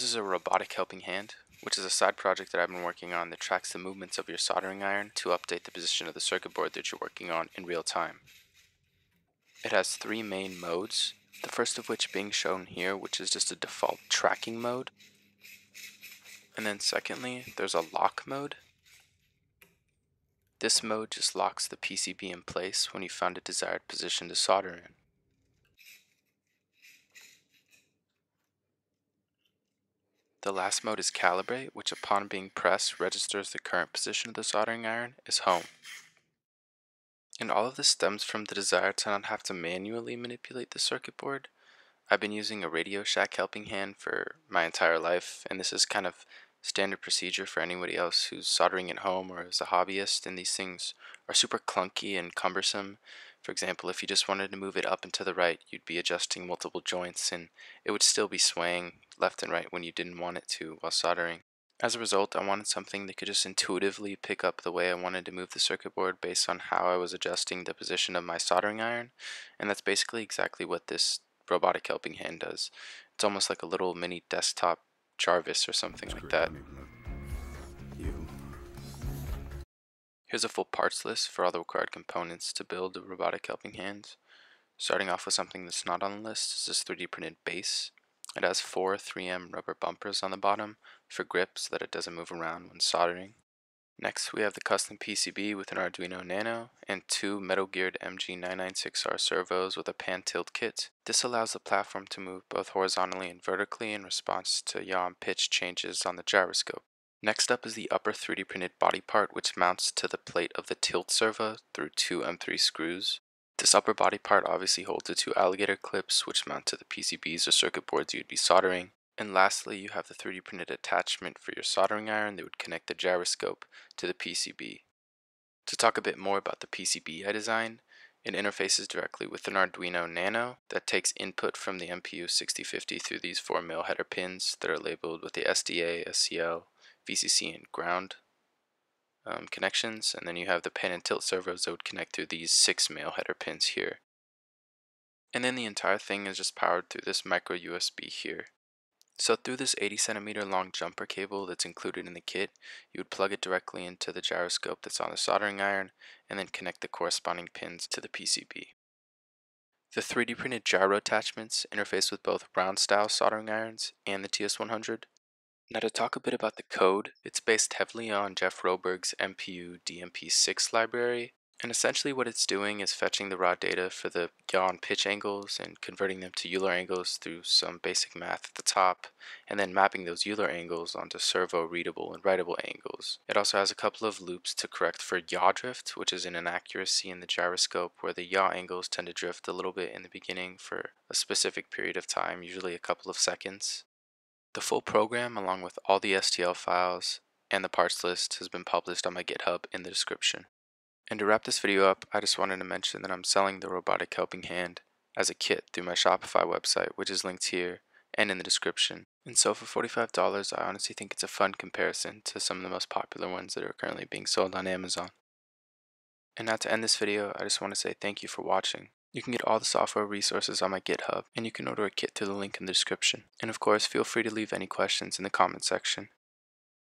This is a robotic helping hand, which is a side project that I've been working on that tracks the movements of your soldering iron to update the position of the circuit board that you're working on in real time. It has three main modes, the first of which being shown here, which is just a default tracking mode. And then secondly, there's a lock mode. This mode just locks the PCB in place when you find a desired position to solder in. The last mode is calibrate, which upon being pressed registers the current position of the soldering iron is home. And all of this stems from the desire to not have to manually manipulate the circuit board. I've been using a Radio Shack helping hand for my entire life, and this is kind of standard procedure for anybody else who's soldering at home or is a hobbyist, and these things are super clunky and cumbersome. For example, if you just wanted to move it up and to the right, you'd be adjusting multiple joints and it would still be swaying left and right when you didn't want it to while soldering. As a result, I wanted something that could just intuitively pick up the way I wanted to move the circuit board based on how I was adjusting the position of my soldering iron, and that's basically exactly what this robotic helping hand does. It's almost like a little mini desktop Jarvis or something like that. Here's a full parts list for all the required components to build a robotic helping hand. Starting off with something that's not on the list is this 3D printed base. It has four 3M rubber bumpers on the bottom for grip so that it doesn't move around when soldering. Next we have the custom PCB with an Arduino Nano and two metal geared MG996R servos with a pan tilt kit. This allows the platform to move both horizontally and vertically in response to yaw and pitch changes on the gyroscope. Next up is the upper 3D printed body part which mounts to the plate of the tilt servo through two M3 screws. This upper body part obviously holds the two alligator clips which mount to the PCBs or circuit boards you'd be soldering. And lastly, you have the 3D printed attachment for your soldering iron that would connect the gyroscope to the PCB. To talk a bit more about the PCB I designed, it interfaces directly with an Arduino Nano that takes input from the MPU 6050 through these four male header pins that are labeled with the SDA, SCL, VCC, and ground um, connections, and then you have the pan and tilt servos that would connect through these six male header pins here. And then the entire thing is just powered through this micro USB here. So through this 80 centimeter long jumper cable that's included in the kit, you would plug it directly into the gyroscope that's on the soldering iron and then connect the corresponding pins to the PCB. The 3D printed gyro attachments interface with both round style soldering irons and the TS100, now to talk a bit about the code, it's based heavily on Jeff Rowberg's MPU DMP6 library, and essentially what it's doing is fetching the raw data for the yaw and pitch angles and converting them to Euler angles through some basic math at the top, and then mapping those Euler angles onto servo readable and writable angles. It also has a couple of loops to correct for yaw drift, which is an inaccuracy in the gyroscope where the yaw angles tend to drift a little bit in the beginning for a specific period of time, usually a couple of seconds. The full program, along with all the STL files and the parts list, has been published on my GitHub in the description. And to wrap this video up, I just wanted to mention that I'm selling the Robotic Helping Hand as a kit through my Shopify website, which is linked here and in the description. And so for $45, I honestly think it's a fun comparison to some of the most popular ones that are currently being sold on Amazon. And now to end this video, I just want to say thank you for watching. You can get all the software resources on my GitHub, and you can order a kit through the link in the description. And of course, feel free to leave any questions in the comment section.